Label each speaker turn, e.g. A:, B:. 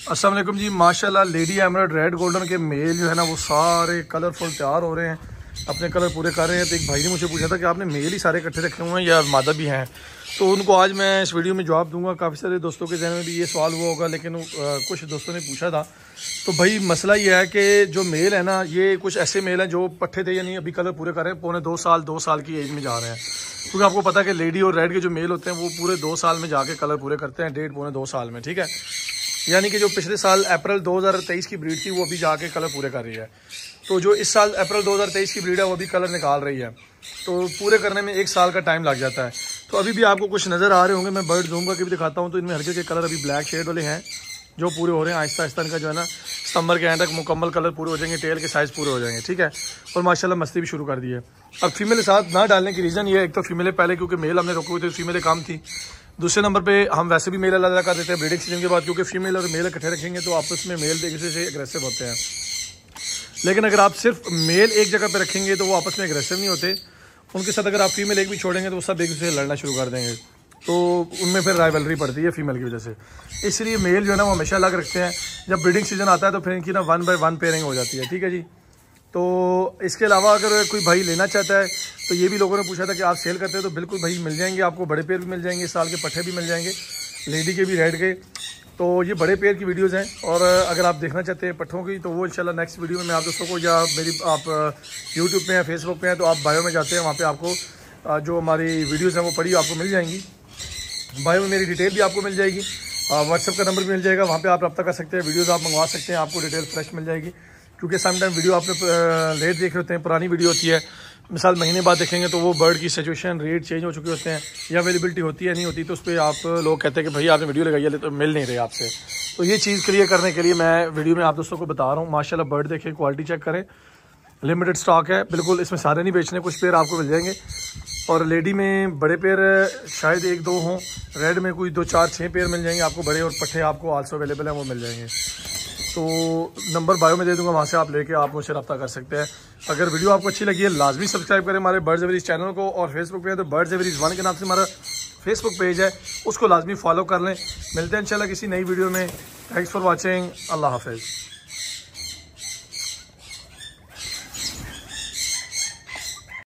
A: असलम जी माशाल्लाह lady emerald red golden के mail जो है ना वो सारे कलरफुल तैयार हो रहे हैं अपने कलर पूरे कर रहे हैं। तो एक भाई ने मुझे पूछा था कि आपने मेल ही सारे इकट्ठे रखे हुए हैं या मादा भी हैं? तो उनको आज मैं इस वीडियो में जवाब दूँगा। काफ़ी सारे दोस्तों के जहन में भी ये सवाल हुआ होगा लेकिन आ, कुछ दोस्तों ने पूछा था। तो भाई मसला ये है कि जो मेल है ना ये कुछ ऐसे मेल हैं जो पट्टे थे यानी अभी कलर पूरे कर रहे हैं पौने दो साल दो साल की एज में जा रहे हैं। क्योंकि आपको पता है कि लेडी और रेड के जो मेल होते हैं वो पूरे दो साल में जाके कलर पूरे करते हैं डेढ़ पौने दो साल में ठीक है? यानी कि जो पिछले साल अप्रैल 2023 की ब्रीड थी, वो अभी जाके कलर पूरे कर रही है। तो जो इस साल अप्रैल 2023 की ब्रीड है, वो अभी कलर निकाल रही है। तो पूरे करने में एक साल का टाइम लग जाता है। तो अभी भी आपको कुछ नज़र आ रहे होंगे, मैं बर्ड जूम करके भी दिखाता हूँ तो इनमें हल्के के कलर अभी ब्लैक शेड वाले हैं, जो पूरे हो रहे हैं। आहिस्ता आहिस्ता इनका जो है ना सितंबर के एंड तक मुकम्मल कलर पूरे हो जाएँगे टेल के साइज़ पूरे हो जाएँगे, ठीक है? और माशाल्लाह मस्ती भी शुरू कर दी है। अब फीमेल साथ ना डालने की रीज़न ये एक तो फीमेल पहले, क्योंकि मेल हमने रोके हुए थे फीमेल काम थी। दूसरे नंबर पे हम वैसे भी मेल अलग कर देते हैं ब्रीडिंग सीज़न के बाद, क्योंकि फीमेल और मेल इकट्ठे रखेंगे तो आपस में मेल एक दूसरे से एग्रेसिव होते हैं। लेकिन अगर आप सिर्फ़ मेल एक जगह पे रखेंगे तो वो आपस में एग्रेसिव नहीं होते। उनके साथ अगर आप फीमेल एक भी छोड़ेंगे तो वो सब एक दूसरे से लड़ना शुरू कर देंगे। तो उनमें फिर राइवलरी पड़ती है फीमेल की वजह से। इसलिए मेल जो है ना, वो हमेशा अलग रखते हैं। जब ब्रीडिंग सीज़न आता है तो फिर इनकी ना वन बाय वन पेयरिंग हो जाती है। ठीक है जी? तो इसके अलावा अगर कोई भाई लेना चाहता है तो ये भी लोगों ने पूछा था कि आप सेल करते हैं तो बिल्कुल भाई मिल जाएँगे, आपको बड़े पेड़ भी मिल जाएँगे, साल के पट्टे भी मिल जाएँगे, लेडी के भी रेड के। तो ये बड़े पेड़ की वीडियोज़ हैं और अगर आप देखना चाहते हैं पट्ठों की तो वो इंशाल्लाह नेक्स्ट वीडियो में मैं आप दोस्तों को या मेरी, आप यूट्यूब पे या फेसबुक पे हैं तो आप बायो में जाते हैं, वहाँ पे आपको जो हमारी वीडियोज़ हैं वो पड़ी आपको मिल जाएँगी। बायो में मेरी डिटेल भी आपको मिल जाएगी व्हाट्सअप का नंबर भी मिल जाएगा, वहाँ पर आप रब्ता कर सकते हैं वीडियोज़ आप मंगवा सकते हैं, आपको डिटेल फ्रेश मिल जाएगी। क्योंकि समटाइम वीडियो आपने लेट देख रहे होते हैं, पुरानी वीडियो होती है। मिसाल महीने बाद देखेंगे तो वो बर्ड की सिचुएशन रेट चेंज हो चुके होते हैं, या अवेलेबिलिटी होती है, नहीं होती तो उस पर आप लोग कहते हैं कि भाई आपने वीडियो लगाई है तो मिल नहीं रहे आपसे। तो ये चीज़ क्लियर करने के लिए मैं वीडियो में आप दोस्तों को बता रहा हूँ, माशाल्लाह बर्ड देखें क्वालिटी चेक करें। लिमिटेड स्टॉक है, बिल्कुल इसमें सारे नहीं बेचने, कुछ पेयर आपको मिल जाएँगे। और लेडी में बड़े पेयर शायद एक दो हों रेड में कोई दो चार छः पेयर मिल जाएँगे आपको, बड़े और पट्टे आपको आल्सो अवेलेबल हैं, वो मिल जाएँगे। तो नंबर बायो में दे दूँगा, वहाँ से आप लेके आप मुझसे रब्ता कर सकते हैं। अगर वीडियो आपको अच्छी लगी है, लाजमी सब्सक्राइब करें हमारे बर्ड्स एवरीज चैनल को और फेसबुक पे है तो बर्ड्स एवरीज वन के नाम से हमारा फेसबुक पेज है, उसको लाजमी फॉलो कर लें। मिलते हैं इंशाल्लाह किसी नई वीडियो में। थैंक्स फॉर वॉचिंग अल्लाह हाफिज़।